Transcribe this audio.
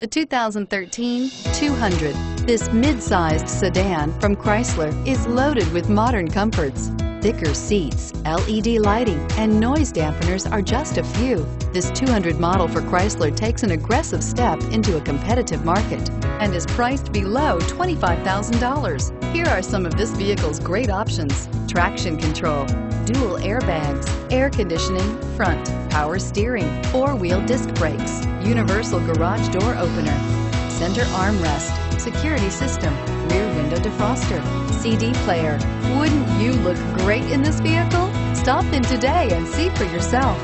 The 2013 200. This mid-sized sedan from Chrysler is loaded with modern comforts. Thicker seats, LED lighting, and noise dampeners are just a few. This 200 model for Chrysler takes an aggressive step into a competitive market and is priced below $25,000. Here are some of this vehicle's great options. Traction control, dual airbags, air conditioning, front, power steering, four-wheel disc brakes, universal garage door opener, center armrest, security system, rear window defroster, CD player. Wouldn't you look great in this vehicle? Stop in today and see for yourself.